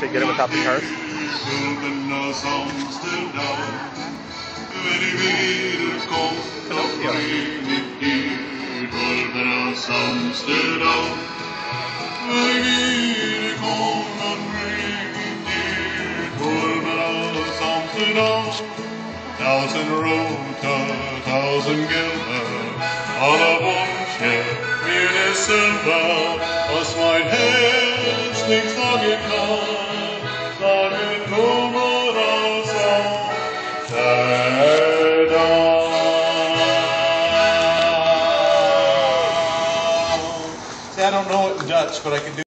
to get it without the cars? Tausend rote, tausend gelbe, alle Wünsche mir ist Silber, was mein Herz nicht sagen kann, I don't know it in Dutch, but I can do